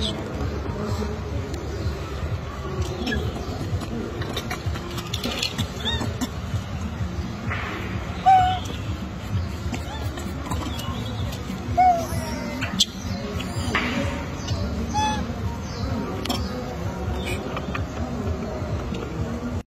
しうか。